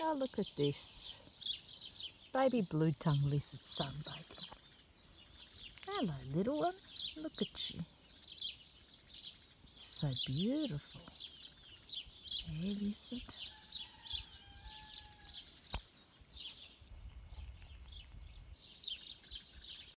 Oh, look at this. Baby blue tongue lizard sunbaking. Hello, little one. Look at you. So beautiful. Hey, lizard.